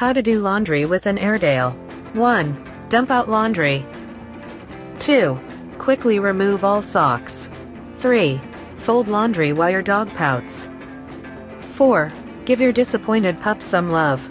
How to do laundry with an Airedale. 1. Dump out laundry. 2. Quickly remove all socks. 3. Fold laundry while your dog pouts. 4. Give your disappointed pup some love.